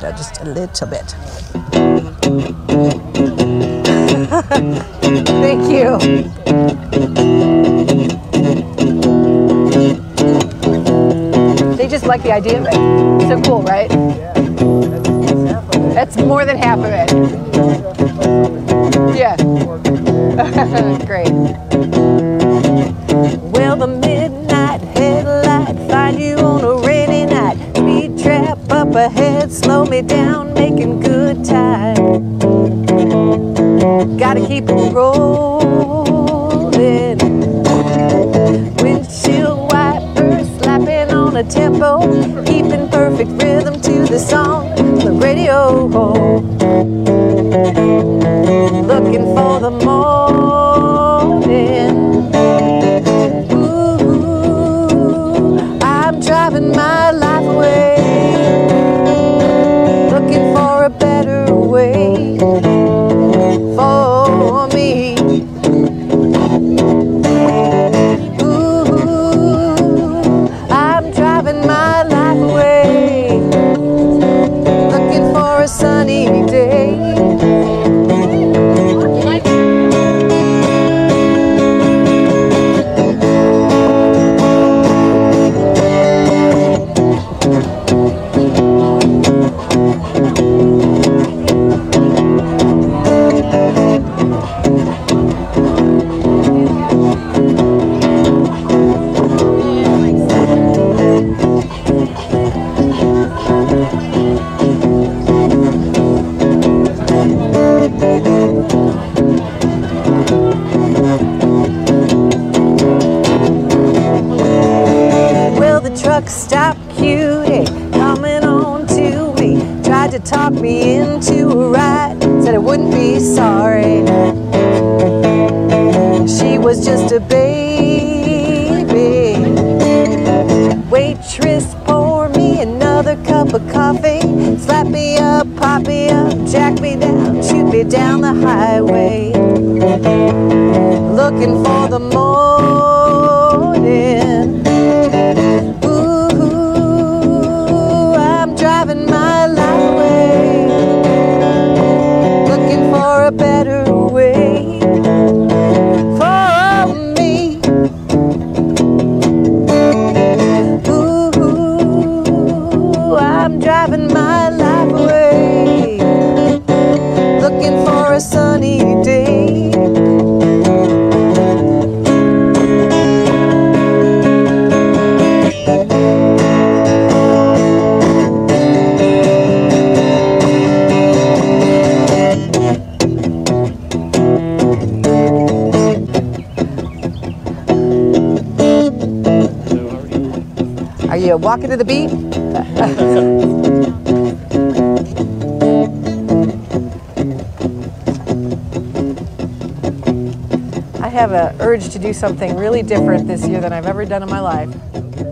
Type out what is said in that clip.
just a little bit. Thank you. They just like the idea of it. So cool, right? That's more than half of it. Me down, making good time. Gotta keep it rolling. Windshield wipers slapping on a tempo, keeping perfect rhythm to the song. The radio, me. Truck stop cutie coming on to me? Tried to talk me into a ride, said I wouldn't be sorry. She was just a baby. Me down, shoot me down the highway. Looking for the morning. Sunny day. Are you walking to the beat? have an urge to do something really different this year than I've ever done in my life.